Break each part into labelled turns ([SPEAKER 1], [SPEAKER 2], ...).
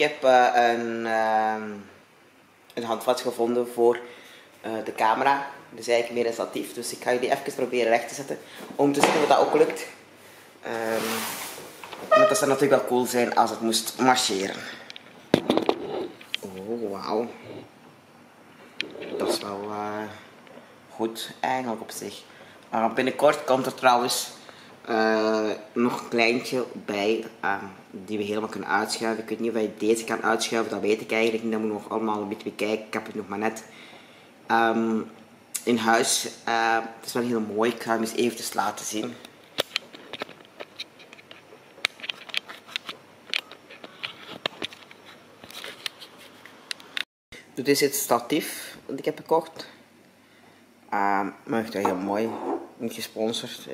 [SPEAKER 1] heb eh, een, ehm, een handvat gevonden voor eh, de camera. Dus eigenlijk meer een statief. Dus ik ga jullie even proberen recht te zetten. Om te zien of dat ook lukt. Ehm, want dat zou natuurlijk wel cool zijn als het moest marcheren. Oh, wauw. Dat is wel eh, goed eigenlijk op zich. Maar binnenkort komt er trouwens uh, nog een kleintje bij uh, die we helemaal kunnen uitschuiven. Ik weet niet of je deze kan uitschuiven, dat weet ik eigenlijk niet. Dat moet nog allemaal een beetje bekijken. Ik heb het nog maar net um, in huis. Uh, het is wel heel mooi. Ik ga hem eens even laten zien. Dit is het statief dat ik heb gekocht. Uh, maar is heel mooi. Niet gesponsord.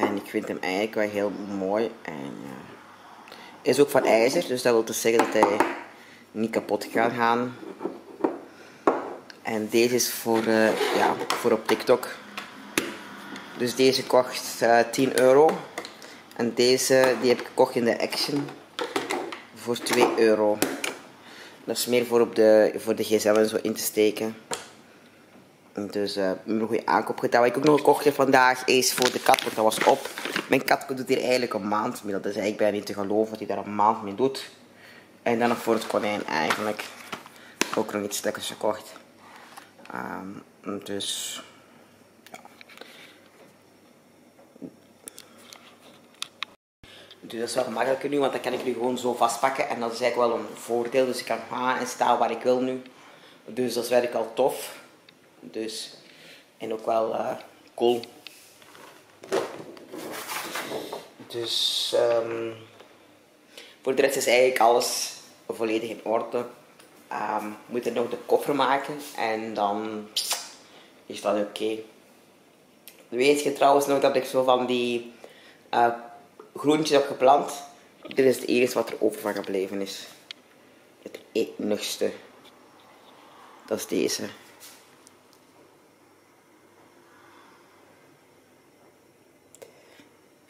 [SPEAKER 1] En ik vind hem eigenlijk wel heel mooi. En is ook van ijzer, dus dat wil dus zeggen dat hij niet kapot kan gaan. En deze is voor, uh, ja, voor op TikTok. Dus deze kost uh, 10 euro. En deze die heb ik gekocht in de Action voor 2 euro. Dat is meer voor, op de, voor de gsm en zo in te steken. Dus uh, een goede aankoop gedaan. Wat ik ook nog gekocht heb vandaag is voor de kat, want dat was op. Mijn kat doet hier eigenlijk een maand mee. Dat is eigenlijk bijna niet te geloven dat hij daar een maand mee doet. En dan nog voor het konijn eigenlijk. Ook nog iets lekkers gekocht. Um, dus... Dus dat is wel gemakkelijker nu, want dan kan ik nu gewoon zo vastpakken. En dat is eigenlijk wel een voordeel. Dus ik kan gaan en staan waar ik wil nu. Dus dat is werkelijk al tof. Dus, en ook wel uh, cool. Dus um, voor de rest is eigenlijk alles volledig in orde. Um, moeten nog de koffer maken en dan is dat oké. Weet je trouwens nog dat ik zo van die uh, groentjes heb geplant? Dit is het enige wat er over van gebleven is. Het enigste. Dat is deze.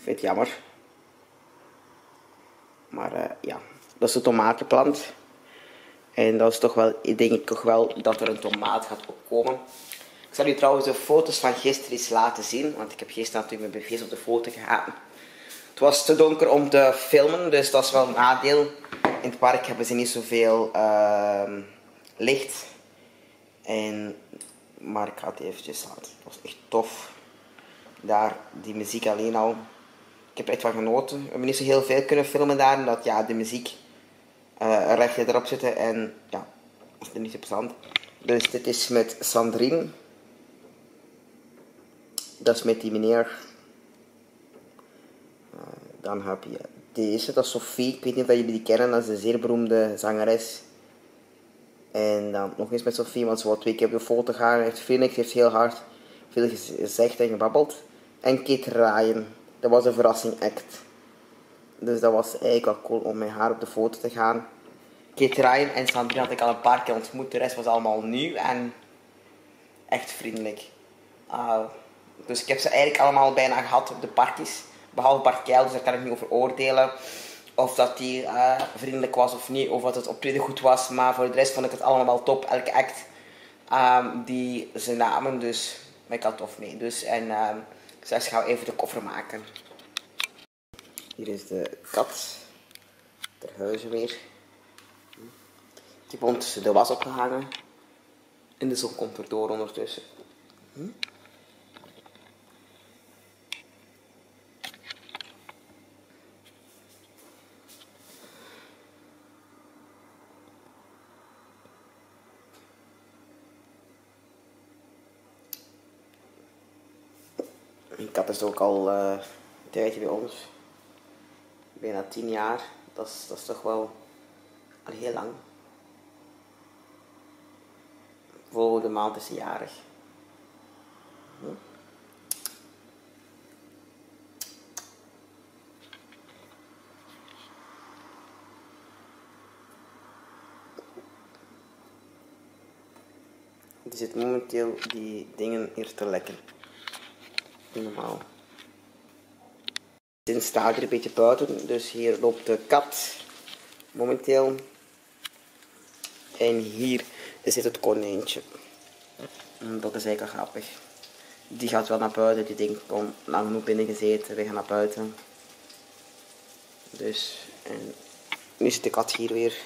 [SPEAKER 1] Vind het jammer. Maar uh, ja, dat is de tomatenplant. En dat is toch wel, ik denk toch wel dat er een tomaat gaat opkomen. Ik zal u trouwens de foto's van gisteren eens laten zien. Want ik heb gisteren natuurlijk mijn BV's op de foto gehad. Het was te donker om te filmen, dus dat is wel een nadeel. In het park hebben ze niet zoveel uh, licht. En, maar ik ga het eventjes laten. Het was echt tof. Daar, die muziek alleen al heb echt van genoten. We hebben niet zo heel veel kunnen filmen daar, omdat ja, de muziek uh, recht erop zitten en ja, dat is niet interessant. Dus dit is met Sandrine. Dat is met die meneer. Uh, dan heb je deze, dat is Sophie. Ik weet niet of jullie die kennen, dat is een zeer beroemde zangeres. En dan nog eens met Sophie, want ze wil twee keer op de foto gaan. Heeft Phoenix heeft heel hard veel gezegd en gebabbeld. En Kate Ryan dat was een verrassing act. Dus dat was eigenlijk wel cool om met haar op de foto te gaan. Kate Ryan en Sandrine had ik al een paar keer ontmoet. De rest was allemaal nieuw en echt vriendelijk. Uh, dus ik heb ze eigenlijk allemaal bijna gehad op de parties. Behalve Bart Keil, dus daar kan ik niet over oordelen. Of dat die uh, vriendelijk was of niet. Of dat het optreden goed was. Maar voor de rest vond ik het allemaal wel top. Elke act um, die ze namen. Dus ik had tof mee. Dus, en... Um, dus ik ga even de koffer maken. Hier is de kat. Ter huizen weer. Ik heb de was opgehangen. En de zon komt erdoor ondertussen. Hm? Mijn kat is ook al uh, een tijdje bij ons. Bijna tien jaar. Dat is, dat is toch wel al heel lang. Volgende maand is hij jarig. Hm? Die zit momenteel die dingen hier te lekken normaal. Sinds staat er een beetje buiten, dus hier loopt de kat momenteel. En hier Er zit het konijntje. Mm, Dat is eigenlijk grappig. Die gaat wel naar buiten. Die denkt, kom, lang genoeg binnen gezeten. We gaan naar buiten. Dus, en nu zit de kat hier weer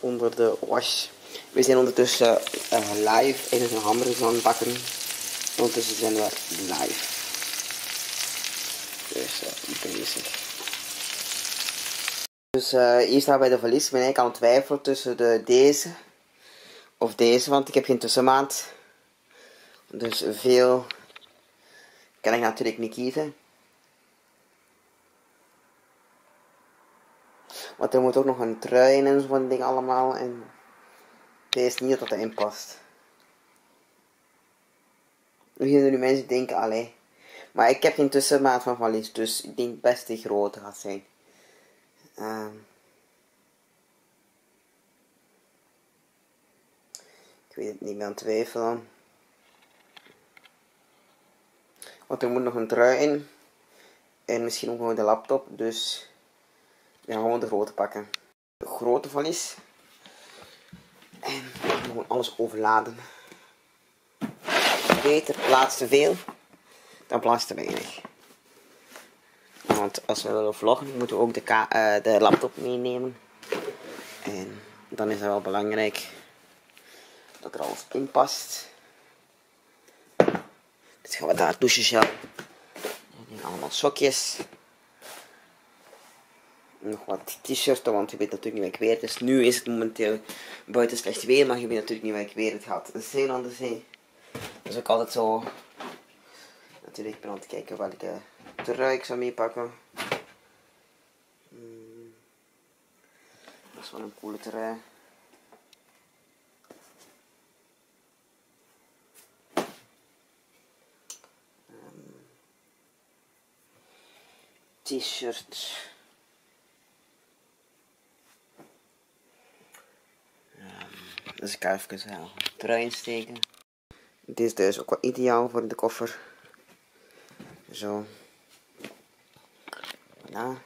[SPEAKER 1] onder de was. We zijn ondertussen eh, live en een hamburger aan het bakken. Ondertussen zijn we live. Dus uh, bezig. Dus eh, hier staan bij de valies. Ik ben eigenlijk aan het twijfelen tussen de, deze of deze, want ik heb geen tussenmaand. Dus veel kan ik natuurlijk niet kiezen. Want er moet ook nog een trui in en zo'n ding allemaal. En deze niet dat erin past. Beginnen nu mensen denken, allee. Maar ik heb geen tussenmaat van valies, dus ik denk best de grote gaat zijn. Ehm. ik weet het niet meer aan twijfelen. Want er moet nog een trui in. En misschien ook nog de laptop. Dus we gaan gewoon de grote pakken. De grote valies. En gewoon alles overladen. Beter plaats te veel dan plaats te weinig. Want als we willen vloggen, moeten we ook de, uh, de laptop meenemen. En dan is het wel belangrijk dat er alles in past. Dus gaan we daar douchegel. Allemaal sokjes. Nog wat t-shirts, want je weet natuurlijk niet welk weer het is. Nu is het momenteel buiten slecht weer, maar je weet natuurlijk niet welk weer het gaat. De zee. Dat is ook altijd zo. Natuurlijk, ik ben aan het kijken welke trui ik zou meepakken. Hmm. Dat is wel een coole trui. Um, T-shirt. Um, dus ik ga even uh, trui insteken. Dit is dus ook wel ideaal voor de koffer. Zo. Ja.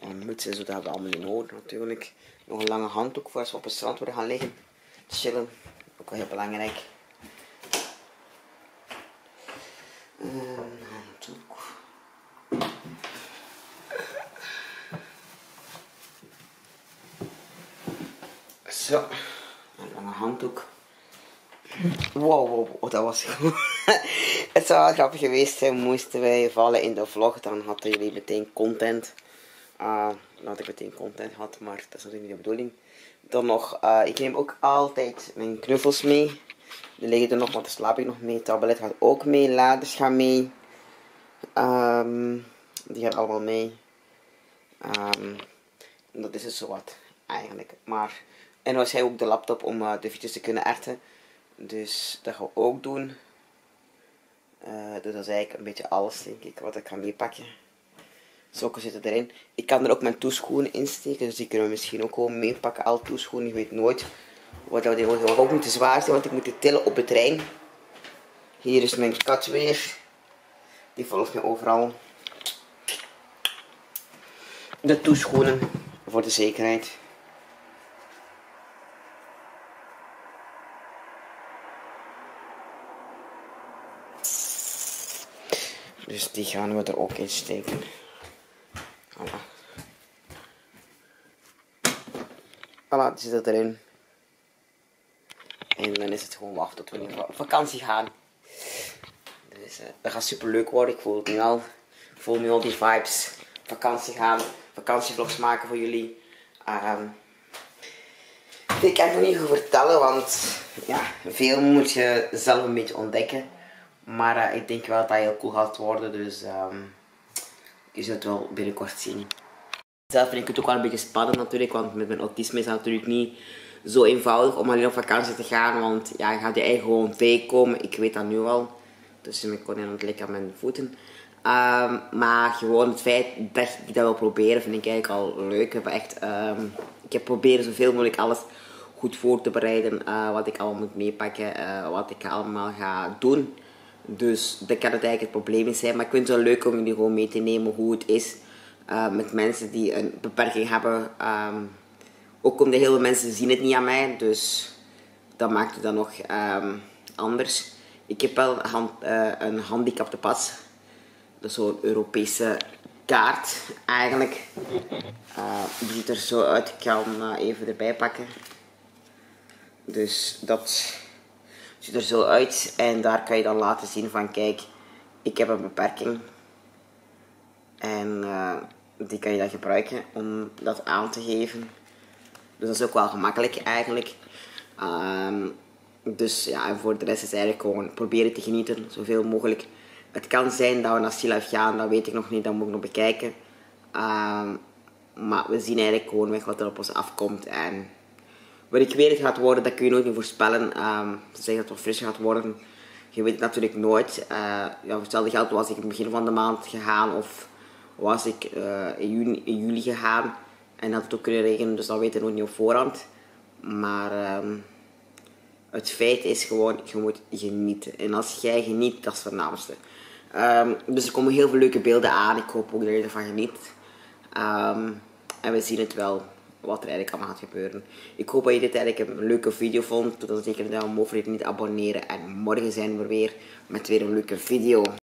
[SPEAKER 1] En mutsen zo, dat we allemaal niet nodig natuurlijk. Nog een lange handdoek voor als we op het strand worden gaan liggen. Chillen. Ook wel heel belangrijk. Een handdoek. Zo. Een lange handdoek. Wow, wow, wow, dat was goed. het zou wel grappig geweest zijn, moesten wij vallen in de vlog, dan hadden jullie meteen content. Uh, dat ik meteen content had, maar dat is natuurlijk niet de bedoeling. Dan nog, uh, ik neem ook altijd mijn knuffels mee. Die liggen er nog, want daar slaap ik nog mee. Tablet gaat ook mee, laders gaan mee. Um, die gaan allemaal mee. Um, dat is het zo wat, eigenlijk. Maar, en was hij ook de laptop om uh, de te kunnen erten. Dus dat gaan we ook doen. Uh, dus dat is eigenlijk een beetje alles, denk ik, wat ik ga meepakken. Sokken zitten erin. Ik kan er ook mijn toeschoenen insteken, dus die kunnen we misschien ook gewoon meepakken. Al toeschoenen, je weet nooit wat dat die ook niet te zwaar zijn, want ik moet die tillen op de trein. Hier is mijn kat weer. Die volgt me overal. De toeschoenen, voor de zekerheid. Dus die gaan we er ook in steken. Voilà. Voilà, zit erin. En dan is het gewoon wachten tot we op vakantie gaan. Dus uh, dat gaat super leuk worden. Ik voel het nu al. Ik voel nu al die vibes. Vakantie gaan. Vakantievlogs maken voor jullie. Um, ik kan er niet over vertellen, want ja, veel moet je zelf een beetje ontdekken. Maar uh, ik denk wel dat dat heel cool gaat worden, dus um, je zult het wel binnenkort zien. Zelf vind ik het ook wel een beetje spannend natuurlijk, want met mijn autisme is het natuurlijk niet zo eenvoudig om alleen op vakantie te gaan, want ja, je gaat je eigen gewoon tegenkomen, ik weet dat nu al. Dus ik kon het likken aan mijn voeten. Um, maar gewoon het feit dat ik dat wil proberen vind ik eigenlijk al leuk. Ik heb, echt, um, ik heb zoveel mogelijk alles goed voor te bereiden. Uh, wat ik allemaal moet meepakken, uh, wat ik allemaal ga doen. Dus dat kan het eigenlijk het probleem zijn. Maar ik vind het wel leuk om jullie gewoon mee te nemen hoe het is uh, met mensen die een beperking hebben. Um, Ook omdat heel veel mensen zien het niet aan mij, dus dat maakt het dan nog ehm, anders. Ik heb wel hand, uh, een handicaptenpas. Dat is zo'n Europese kaart eigenlijk. Uh, die ziet er zo uit. Ik ga hem even erbij pakken. Dus dat ziet er zo uit. En daar kan je dan laten zien van kijk, ik heb een beperking. En uh, die kan je dan gebruiken om dat aan te geven. Dus dat is ook wel gemakkelijk eigenlijk. Um, dus ja, en voor de rest is eigenlijk gewoon proberen te genieten, zoveel mogelijk. Het kan zijn dat we naar Sea gaan, dat weet ik nog niet, dat moet ik nog bekijken. Um, maar we zien eigenlijk gewoon weg wat er op ons afkomt. En wat ik weet gaat worden, dat kun je nooit meer voorspellen. Um, te zeggen dat het fris gaat worden, je weet het natuurlijk nooit. Uh, ja, hetzelfde geld was ik in het begin van de maand gegaan of was ik uh, in, juni, in juli gegaan. En had het ook kunnen regenen, dus dat weten we nog niet op voorhand. Maar um, het feit is gewoon, je moet genieten. En als jij geniet, dat is het voornaamste. Um, dus er komen heel veel leuke beelden aan. Ik hoop ook dat je ervan geniet. En we zien het wel wat er eigenlijk allemaal gaat gebeuren. Ik hoop dat je dit eigenlijk een leuke video vond. Doe dan zeker duim omhoog, vergeet niet te abonneren. En morgen zijn we weer met weer een leuke video.